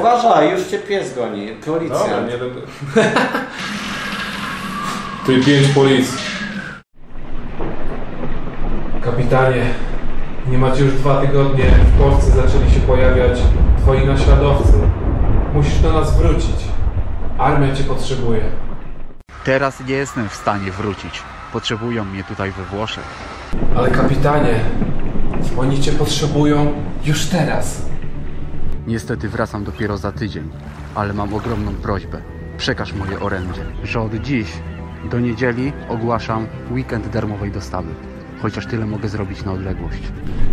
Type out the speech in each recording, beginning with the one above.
Uważaj, już cię pies goni. Dobra, Policja. nie będę... Tu i pięć policji. Kapitanie, nie macie już dwa tygodnie. W Polsce zaczęli się pojawiać twoi naśladowcy. Musisz do nas wrócić. Armia cię potrzebuje. Teraz nie jestem w stanie wrócić. Potrzebują mnie tutaj we Włoszech. Ale kapitanie, oni cię potrzebują już teraz. Niestety wracam dopiero za tydzień, ale mam ogromną prośbę. Przekaż moje orędzie, że od dziś do niedzieli ogłaszam weekend darmowej dostawy. Chociaż tyle mogę zrobić na odległość.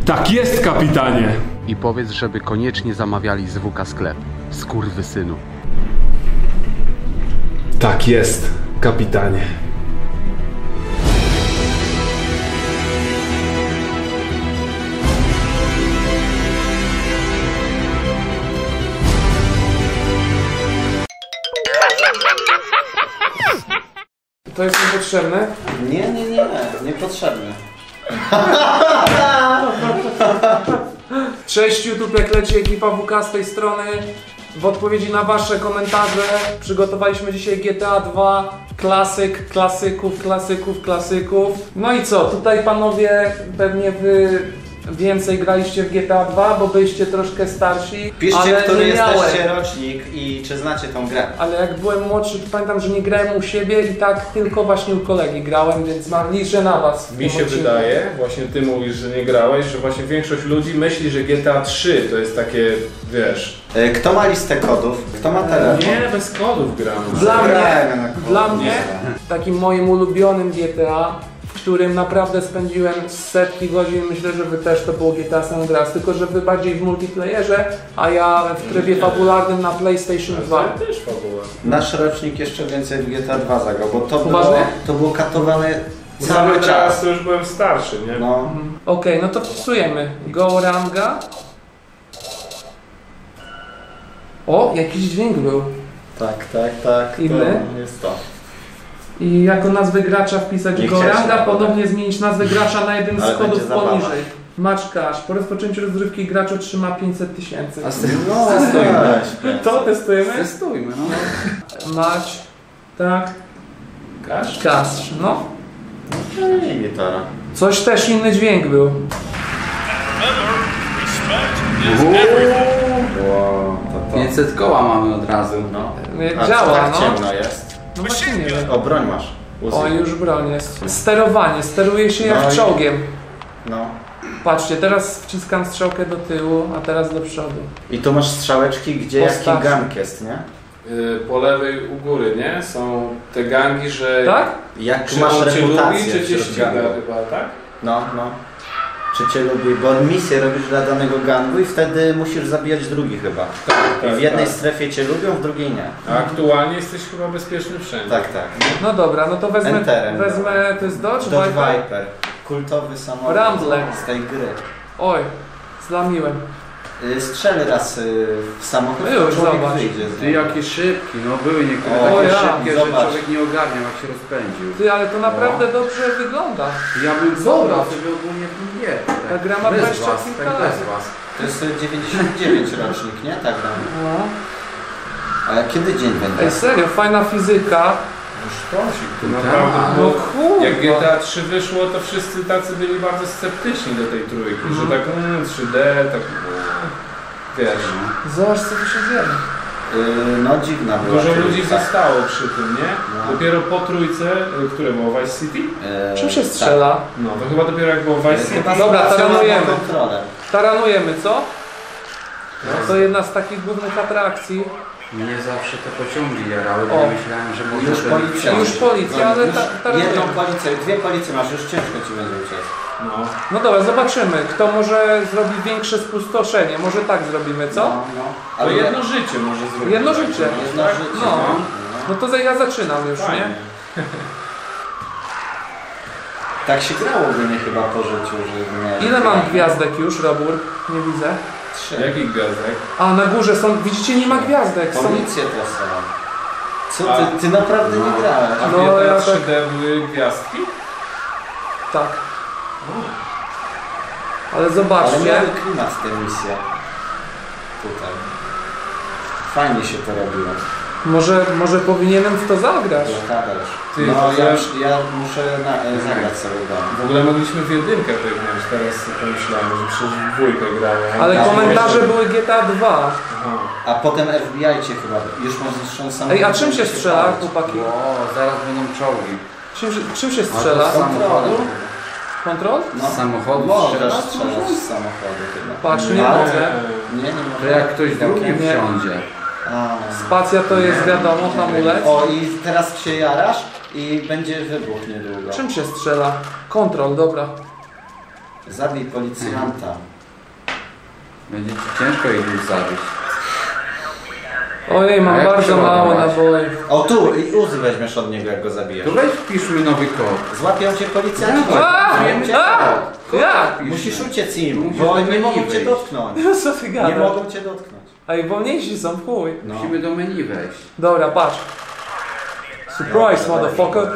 Tak jest, kapitanie! I powiedz, żeby koniecznie zamawiali z WK Sklep. Skurwysynu. Tak jest, kapitanie. To jest niepotrzebne? Nie, nie, nie, niepotrzebny. Cześć YouTube, jak leci ekipa WK z tej strony. W odpowiedzi na Wasze komentarze przygotowaliśmy dzisiaj GTA 2, klasyk, klasyków, klasyków, klasyków. No i co, tutaj panowie pewnie Wy więcej graliście w GTA 2, bo byliście troszkę starsi. Piszcie, ale który nie miałem. jesteście rocznik i czy znacie tą grę. Ale jak byłem młodszy, to pamiętam, że nie grałem u siebie i tak tylko właśnie u kolegi grałem, więc mam liczę na Was. Mi się odcinku. wydaje, właśnie ty mówisz, że nie grałeś, że właśnie większość ludzi myśli, że GTA 3 to jest takie, wiesz... E, Kto ma listę kodów? Kto ma telefon? Nie, bez kodów gram. Dla mnie, Grajmy na kod. dla mnie, Nie. takim moim ulubionym GTA, którym naprawdę spędziłem setki godzin, myślę, że wy też to było GTA San Andreas, tylko że wy bardziej w multiplayerze, a ja w trybie fabularnym na PlayStation 2. Ale też fabuła. Nasz rocznik jeszcze więcej w GTA 2 zagrał, bo to było, to było katowane Cały czas to już byłem starszy, nie? No. Okej, no to wpisujemy Goranga. O, jakiś dźwięk był. Tak, tak, tak. Inny? To jest to. I jako nazwę gracza wpisać Nie Goranga, chciałem. ponownie zmienić nazwę gracza na jeden Ale z kodów będzie zabawa. poniżej. Match Cash. Po rozpoczęciu rozgrywki gracz otrzyma 500 tysięcy. No, Testujmy. To testujemy? Testujmy, no. Match, tak, Kasz? Cash. No. I gitara. Coś też inny dźwięk był. Wow, to to. 500 koła mamy od razu. No. A działa, tak no. ciemno jest? No właśnie nie wiem. O, broń masz. Uzi. O, już broń jest. Sterowanie. Steruje się No jak i- czołgiem. No. Patrzcie, teraz wciskam strzałkę do tyłu, a teraz do przodu. I tu masz strzałeczki, gdzie jaki Postaw. gang jest, nie? Y, Po lewej u góry, nie? Są te gangi, że... Tak? Jak Czy masz on cię reputację lubi, czy cię wśród ściga chyba, tak? No, no. Czy cię lubi, bo misję robisz dla danego gangu i wtedy musisz zabijać drugi chyba. I w jednej tak. strefie cię lubią, w drugiej nie. A aktualnie jesteś chyba bezpieczny wszędzie. Tak, tak. No dobra, no to wezmę, Enterem, wezmę, to jest Dodge, Dodge Viper? Viper. Kultowy samochód Rambler. z tej gry. Oj, zlamiłem. Y, Strzel raz y, w samochód, No już, to człowiek zobacz. wyjdzie Ty jakie szybki, no były niektóre O, takie ja, szybkie, że zobacz. człowiek nie ogarniał jak się rozpędził. Ty, ale to naprawdę dobrze wygląda. Ja bym Zobacz. sobie ogólnie w nie. Ta gra ma bez 20 was, kilka tak lat. bez was. To jest y, 99 rocznik, nie? Tak, tam. No. A kiedy dzień będzie? Ej, serio, fajna fizyka. Sztosik, to naprawdę Tak. No kurwa. Jak GTA 3 wyszło, to wszyscy tacy byli bardzo sceptyczni do tej trójki, że tak mm, 3D, tak... mm, Wiesz, Zobacz, co tu się dzieje. Y, no dziwna była. dużo trójka. ludzi zostało przy tym, nie? No. Dopiero po trójce, y, które było Vice City? Y, Czym się tak. strzela? No, to chyba dopiero jak było Vice City. Chyba Dobra, taranujemy. kontrolę. Taranujemy, co? To jedna z takich głównych atrakcji. Mnie zawsze te pociągi jarały, bo O. myślałem, że może Już ten- policja. Już policja, ale Już ta- taranujemy. Jedną policję, dwie policje masz, już ciężko ci będzie uciec. No. No dobra, zobaczymy, kto może zrobi większe spustoszenie. Może tak zrobimy, co? No, no. Ale jedno życie może zrobić. Jedno życie. Jedno tak? życie. No. No. No to za- ja zaczynam już, Fajnie. nie? Tak się grało by nie chyba po życiu, że. Ile mam gwiazdek już, Robur? Nie widzę. Trzy. Jakich gwiazdek? A, na górze są, widzicie, nie ma gwiazdek. Są... Policje to są. Co ty, ty naprawdę nie grałeś. A No, ja tak- 3D były gwiazdki? Tak. Ale Ale zobaczcie. miały klimat te misje. Tutaj. Fajnie się to robiło. Może, może powinienem w to zagrać. Kadarz. Ty, No to ja, ja- już, ja muszę na, e, zagrać sobie w ogóle mogliśmy w jedynkę wygrać, teraz sobie pomyślałem, że przecież w dwójkę grałem. Ale komentarze były GTA 2. Aha. A potem FBI cię chyba, już mam zniszczony samochód. Ej, a czym się strzela, chłopaki? O, zaraz będą czołgi. Czym, się- czym się strzela? Kontrolą. Kontrol? No. Z samochodu Możesz strzelasz? strzelać z samochodu chyba. Patrz, nie Ale- mogę. Nie, nie To mogę. jak ktoś drugi Nie. wsiądzie. A. Spacja to jest wiadomo, hamulec. O i teraz się jarasz i będzie wybuch niedługo. Czym się strzela? Kontrol, dobra. Zabij policjanta. Będzie ci ciężko ich już zabić. Ojej, A mam jak bardzo przeładować? mało naboi. O tu, i uzy weźmiesz od niego jak go zabijesz. To weź wpisz mi nowy kod. Złapią cię policjanci. A! Złapią cię. A! Jak? Musisz uciec im, Musisz bo do nie menu mogą cię wejść. dotknąć. Co ty Nie gadasz? mogą cię dotknąć. Ej, wolniejsi są, chuj. No. Musimy do menu wejść. Dobra, patrz. Surprise, motherfucker.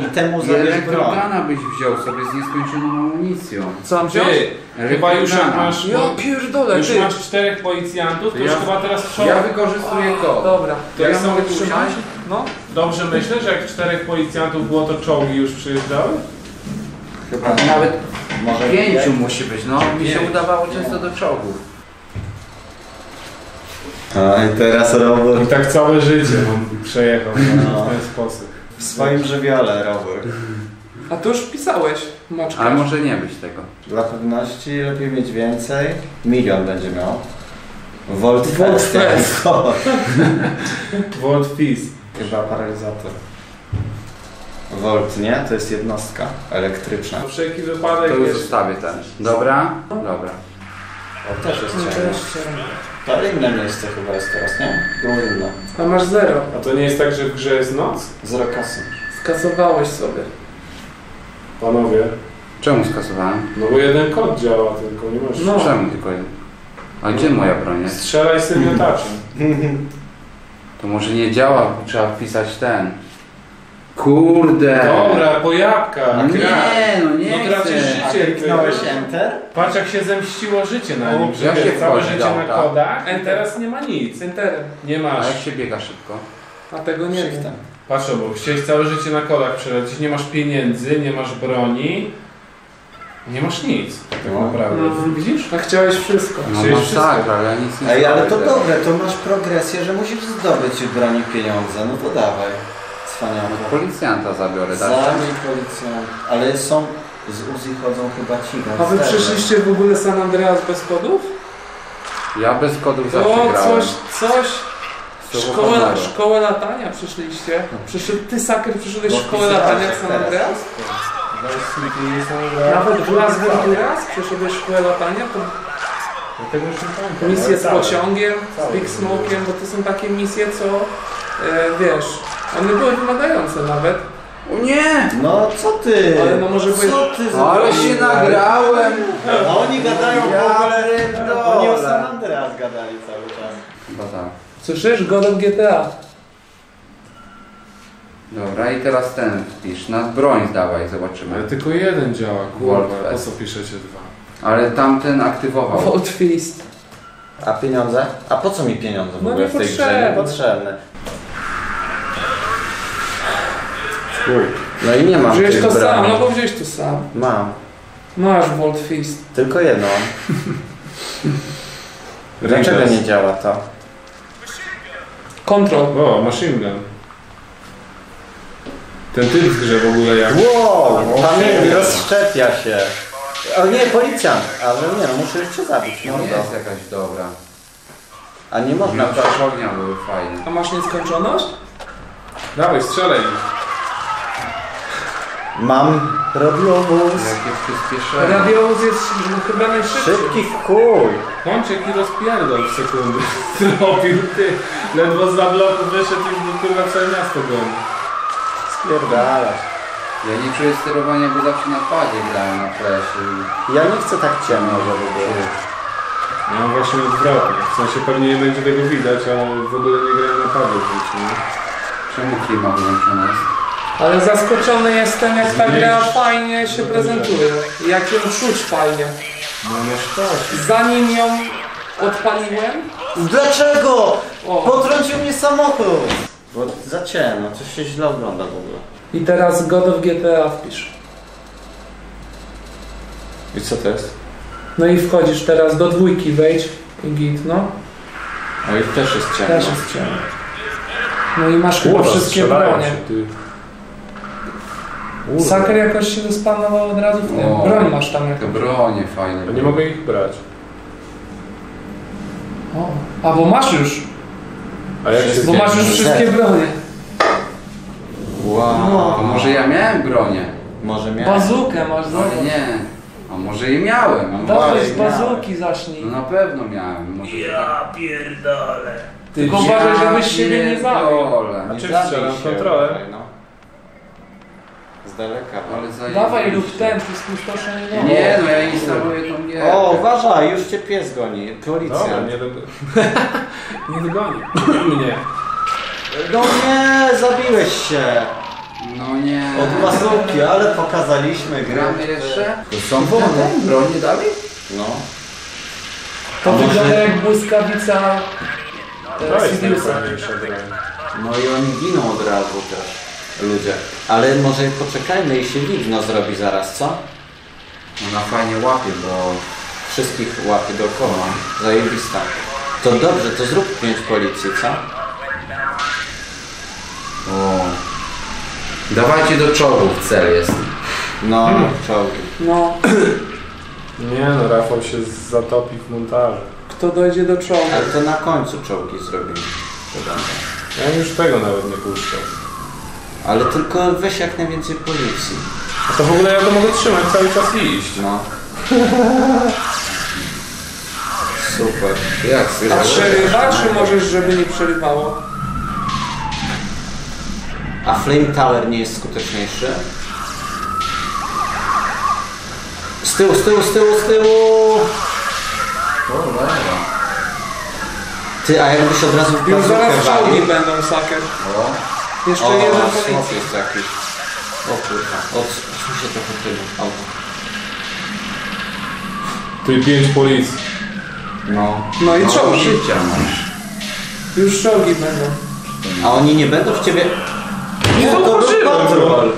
I temu zabierz broń. elektrogana byś wziął sobie z nieskończoną amunicją. Co mam wziąć? Ty, chyba już jak Elektrogana. masz, Ja pierdolę, już ty. masz czterech policjantów, to Ja- już chyba teraz trzeba... Ja wykorzystuję kod. Dobra. To ja ja mogę sobie trzymać? No. Dobrze myślę, że jak czterech policjantów było, to czołgi już przyjeżdżały? Chyba Nawet może pięciu musi być, no. Mi się Pięć. udawało często do czołgów. A i teraz robór. I tak całe życie on przejechał No. w ten sposób. W swoim żywiole robór. A tu już wpisałeś, Maczka. Ale może nie być tego. Dla pewności lepiej mieć więcej. Milion będzie miał. Volt Volt Fest. Volt Fizz. Chyba paralizator. Volt, nie? To jest jednostka elektryczna. Na wszelki wypadek To już jest... zostawię ten. Dobra? Dobra. O, też jest No, ciemno. To inne miejsce chyba jest teraz, nie? Było inne. A masz zero. A to nie jest tak, że w grze jest noc? Zero kasy. Skasowałeś sobie. Panowie. Czemu skasowałem? No bo jeden kod działa tylko, nie masz... No. Czemu tylko jeden? A gdzie moja broń jest? Strzelaj z tym miotaczem. To może nie działa, trzeba wpisać ten. Kurde! Dobra, po jabłkach. No nie, no nie No tracisz chcę. A życie. kliknąłeś Enter? Patrz jak się zemściło życie na nim, że wiesz, się całe wchodzi życie na auta? kodach i Enter. teraz nie ma nic. Z Enterem. Nie A masz. jak się biega szybko? A tego nie wiem. Patrz obok, chciałeś całe życie na kodach przelecieć, nie masz pieniędzy, nie masz broni, nie masz nic tak No. naprawdę. No. Widzisz? A chciałeś wszystko. No Chciałeś masakra, ale ja nic nie Ej, ale to zrobię. dobre, to masz progresję, że musisz zdobyć w broni pieniądze. No to dawaj. Cwaniaku. Policjanta zabiorę, tak? Zabij policjant. Ale są, z Uzi chodzą chyba ci A wy gangsterzy. przyszliście w ogóle San Andreas bez kodów? Ja bez kodów zawsze O, grałem. coś, coś. Szkołę, szkołę latania przyszliście. Przyszedł, ty, Saker, przyszedłeś Bo w szkołę latania w San teraz. Andreas? Nie są Nawet w Las Venturas przyszedłeś w szkołę latania? To Dlatego już nie pamiętam. misje ale z całe. pociągiem, z. Big Smokiem, bo to są takie misje, co e, wiesz, one były wymagające nawet. O nie! No co ty? Ale no może Co ty Ale się nagrałem! A oni gadają w Ja ogóle... pierdolę. Oni o San Andreas gadali cały czas. Chyba tak. Słyszysz? Godem GTA. Dobra, i teraz ten wpisz. Na broń dawaj, Ale zobaczymy. tylko jeden działa, Volt kurwa, po co piszecie dwa? Ale tamten aktywował. Volt Fist. A pieniądze? A po co mi pieniądze w No ogóle w tej grze? niepotrzebne. Niepotrzebne. No i nie mam Wziąłeś tych to sam, broni. no bo wziąłeś to sam. Mam. Masz Volt Fist. Tylko jedną. Dlaczego nie działa to? Control. O, machine gun. Ten typ w grze w ogóle jak... Wow, tam rozszczepia się. O nie, policjant. Ale nie no, muszę jeszcze zabić. Nie Mordo. jest jakaś dobra. A nie można Miotacze ognia były fajne. A masz nieskończoność? Dawaj, strzelaj. Mam radiowóz. Jakie przyspieszenie. Radiowóz jest chyba najszybszy. Szybki w chuj. Kończyk i rozpierdol w sekundy. Zrobił ty. Ledwo za bloku wyszedł i kurwa całe miasto goni. Spierdalasz. Ja nie czuję sterowania, bo zawsze na padzie grałem na flash Ja nie chcę tak ciemno, żeby było. Ja mam właśnie odwrotnie. W sensie pewnie nie będzie tego widać, ale w ogóle nie grałem na padzie w życiu. Czemu klima wyłączona jest? Ale zaskoczony jestem, jak ta gra fajnie się prezentuje. Jak ją czuć fajnie. No masz tak. Zanim ją odpaliłem. Dlaczego? O. Potrącił mnie samochód! Bo za ciemno, coś się źle ogląda w ogóle. I teraz God of GTA wpisz. I co to jest? No i wchodzisz teraz do dwójki, wejdź i git, no. O, i też jest ciemno. Też jest ciemno. No i masz chyba Kurwa, wszystkie strzelają bronie. się, ty. Kurwa. Saker jakoś się spanował od razu w tym. O. Broń masz tam jakąś. bronie fajne. A nie mogę ich brać. O. A bo masz już. A jak się Bo masz już wszystkie bronie. Wow. A może ja miałem bronię? Może miałem. Bazukę masz, No zobacz. nie. A może i miałem. No Dawaj właśnie, z bazuki zacznij. No na pewno miałem. Może Tylko uważaj, żebyś siebie nie zabił. pierdolę. A czym strzelam? się, Kontrolę? No. Z daleka. Ale zajebiście. Dawaj lub ten, to spustoszenie domu. Nie no, ja instaluję tą gierkę. O, uważaj, już cię pies goni. Dobra, Policja. nie, do... nie dogoni. Mnie. No nie, zabiłeś się. No nie. Od bazuki, ale pokazaliśmy grę. Gramy jeszcze? To są wolne bronie dalej? No. To A może- wygląda jak błyskawica To e, jest. No i oni giną od razu też. Ludzie. Ale może poczekajmy i się widno zrobi zaraz, co? Ona fajnie łapie, bo... Wszystkich łapie dookoła. Zajebista. To dobrze, to zrób pięć policji, co? O. Dawajcie do czołgów, cel jest. No, Hmm. czołgi. No, Nie no, Rafał się zatopi w montażu. kto dojdzie do czołgu? Ale to na końcu czołgi zrobimy. Ja już tego nawet nie puszczał. Ale tylko weź jak najwięcej policji. A to w ogóle ja to mogę trzymać cały czas i iść. No. Super. Jak A przerywa, czy możesz, żeby nie przerywało? A Flame Tower nie jest skuteczniejszy? Z tyłu, z tyłu, z tyłu, z tyłu! Cholera. Ty, a jakbyś od razu w Już bazookę zaraz czołgi walił? będą, Saker. O. Jeszcze O, jeden smok policji. jest jakiś. O kurwa, odsuń się trochę tyłu, auto. Tu i pięć policji. No. No i No, czołgi. życia masz. Już czołgi będą. A oni nie będą w ciebie... Nie to był zauważyłem. patrol.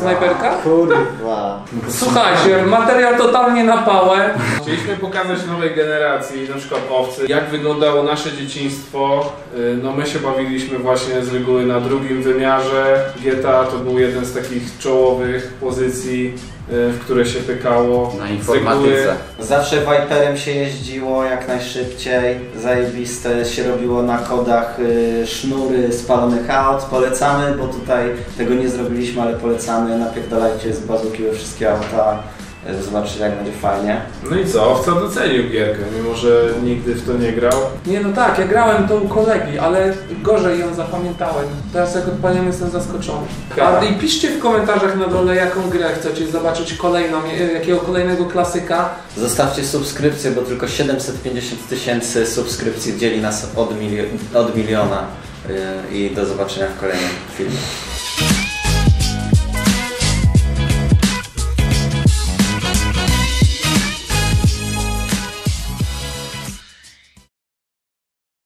Snajperka? Kurwa. Słuchajcie, materiał totalnie na pałę. Chcieliśmy pokazać nowej generacji, na przykład owcy, jak wyglądało nasze dzieciństwo. Y, No my się bawiliśmy właśnie z reguły na drugim wymiarze. GTA to był jeden z takich czołowych pozycji, w które się pykało. Na informatyce. Zawsze Viperem się jeździło jak najszybciej, zajebiste się robiło na kodach y, sznury spalonych aut, polecamy, bo tutaj tego nie zrobiliśmy, ale polecamy, napierdalajcie z bazuki we wszystkie auta, y, zobaczycie jak będzie fajnie. No i co, owca docenił gierkę, mimo że nigdy w to nie grał. Nie no tak, ja grałem to u kolegi, ale gorzej ją zapamiętałem. Teraz jak odpaliłem jestem zaskoczony. A i piszcie w komentarzach na dole jaką grę chcecie zobaczyć kolejną, e, jakiego kolejnego klasyka. Zostawcie subskrypcję, bo tylko 750 tysięcy subskrypcji dzieli nas od, milio- od miliona y, i do zobaczenia w kolejnym filmie.